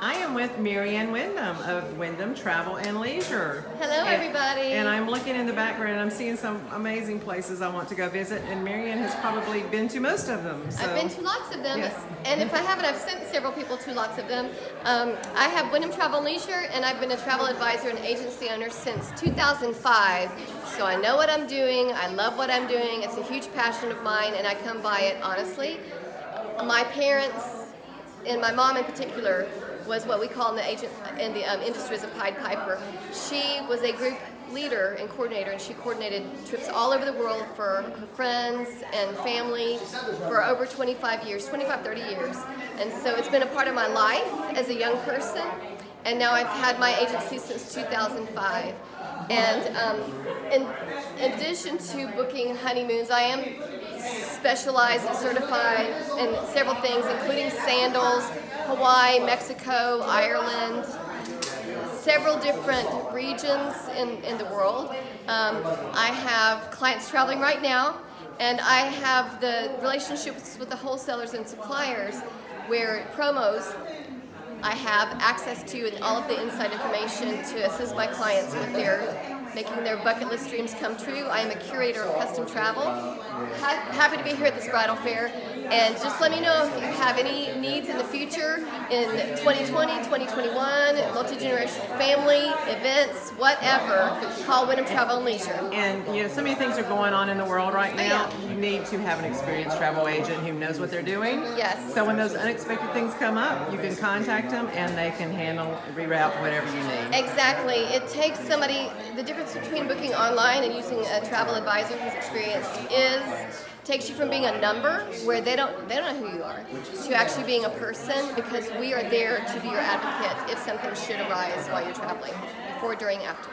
I am with Marianne Windham of Windham Travel and Leisure. Hello, And- everybody. And I'm looking in the background and I'm seeing some amazing places I want to go visit. And Marianne has probably been to most of them. So. I've been to lots of them, Yes. and if I haven't, I've sent several people to lots of them. Um, I have Windham Travel and Leisure, and I've been a travel advisor and agency owner since 2005. So I know what I'm doing. I love what I'm doing. It's a huge passion of mine, and I come by it honestly. My parents, and my mom in particular, was what we call in the agent in the um, industry as a Pied Piper. She was a group leader and coordinator, and she coordinated trips all over the world for her friends and family for over 25 years, 25, 30 years. And so it's been a part of my life as a young person, and now I've had my agency since 2005. And um, in, addition to booking honeymoons, I am specialized and certified in several things, including sandals, Hawaii, Mexico, Ireland, several different regions in, in the world. Um, I have clients traveling right now, and I have the relationships with the wholesalers and suppliers where promos I have access to and all of the inside information to assist my clients with their making their bucket list dreams come true. I am a curator of custom travel. Ha happy to be here at this bridal fair. And just let me know if you have any needs in the future in 2020, 2021, multi-generational family, events, whatever. Call Windham Travel and Leisure. And you know, so many things are going on in the world right oh, now. yeah. You need to have an experienced travel agent who knows what they're doing. Yes. So when those unexpected things come up, you can contact them and they can handle reroute whatever you need. Exactly. It takes somebody, the difference between booking online and using a travel advisor who's experienced is takes you from being a number where they don't they don't know who you are to actually being a person because we are there to be your advocate if something should arise while you're traveling before during after